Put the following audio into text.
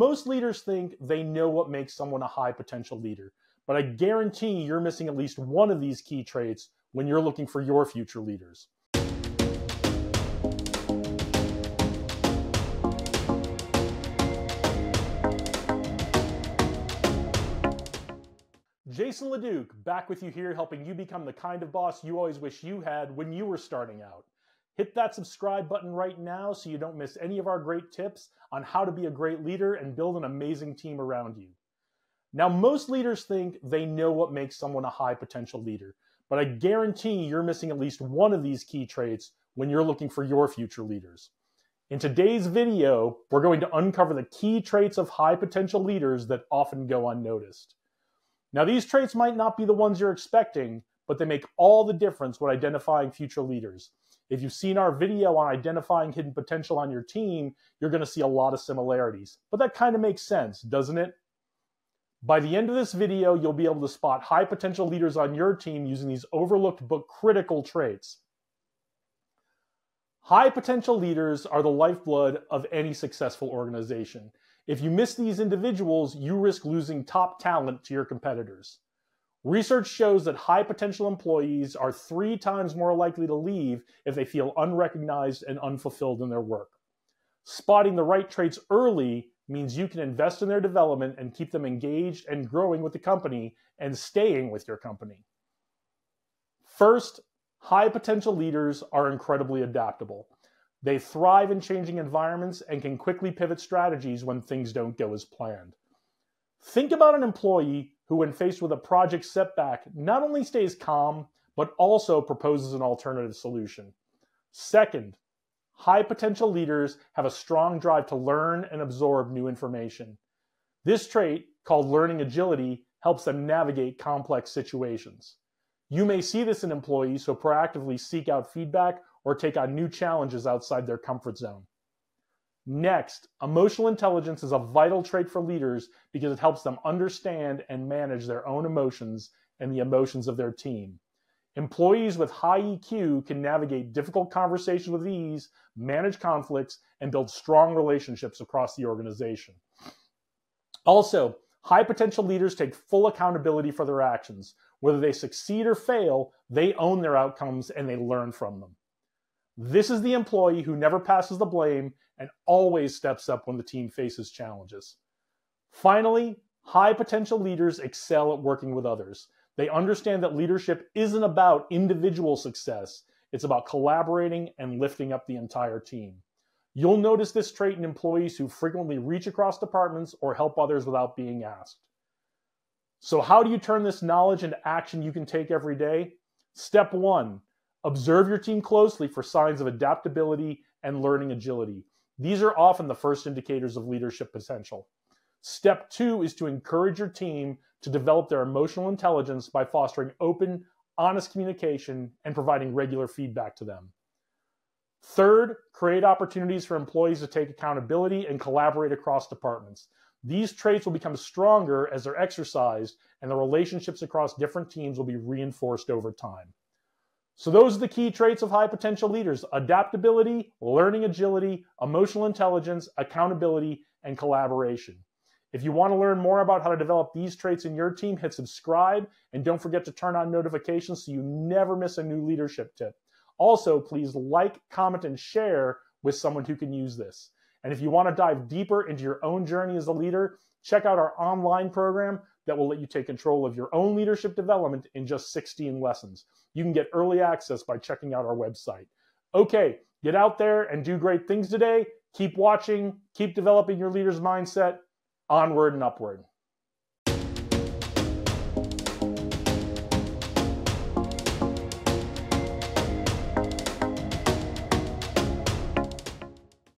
Most leaders think they know what makes someone a high potential leader, but I guarantee you're missing at least one of these key traits when you're looking for your future leaders. Jason LeDuc, back with you here, helping you become the kind of boss you always wish you had when you were starting out. Hit that subscribe button right now so you don't miss any of our great tips on how to be a great leader and build an amazing team around you. Now, most leaders think they know what makes someone a high potential leader, but I guarantee you're missing at least one of these key traits when you're looking for your future leaders. In today's video, we're going to uncover the key traits of high potential leaders that often go unnoticed. Now, these traits might not be the ones you're expecting, but they make all the difference when identifying future leaders. If you've seen our video on identifying hidden potential on your team, you're going to see a lot of similarities. But that kind of makes sense, doesn't it? By the end of this video, you'll be able to spot high potential leaders on your team using these overlooked but critical traits. High potential leaders are the lifeblood of any successful organization. If you miss these individuals, you risk losing top talent to your competitors. Research shows that high potential employees are three times more likely to leave if they feel unrecognized and unfulfilled in their work. Spotting the right traits early means you can invest in their development and keep them engaged and growing with the company and staying with your company. First, high potential leaders are incredibly adaptable. They thrive in changing environments and can quickly pivot strategies when things don't go as planned. Think about an employee who, when faced with a project setback, not only stays calm, but also proposes an alternative solution. Second, high potential leaders have a strong drive to learn and absorb new information. This trait, called learning agility, helps them navigate complex situations. You may see this in employees who proactively seek out feedback or take on new challenges outside their comfort zone. Next, emotional intelligence is a vital trait for leaders because it helps them understand and manage their own emotions and the emotions of their team. Employees with high EQ can navigate difficult conversations with ease, manage conflicts, and build strong relationships across the organization. Also, high potential leaders take full accountability for their actions. Whether they succeed or fail, they own their outcomes and they learn from them. This is the employee who never passes the blame and always steps up when the team faces challenges. Finally, high potential leaders excel at working with others. They understand that leadership isn't about individual success, it's about collaborating and lifting up the entire team. You'll notice this trait in employees who frequently reach across departments or help others without being asked. So, how do you turn this knowledge into action you can take every day? Step one Observe your team closely for signs of adaptability and learning agility. These are often the first indicators of leadership potential. Step two is to encourage your team to develop their emotional intelligence by fostering open, honest communication and providing regular feedback to them. Third, create opportunities for employees to take accountability and collaborate across departments. These traits will become stronger as they're exercised, and the relationships across different teams will be reinforced over time. So, those are the key traits of high potential leaders adaptability, learning agility, emotional intelligence, accountability, and collaboration. If you want to learn more about how to develop these traits in your team, hit subscribe and don't forget to turn on notifications so you never miss a new leadership tip. Also, please like, comment, and share with someone who can use this. And if you want to dive deeper into your own journey as a leader, check out our online program that will let you take control of your own leadership development in just 16 lessons. You can get early access by checking out our website. Okay, get out there and do great things today. Keep watching, keep developing your leader's mindset. Onward and upward.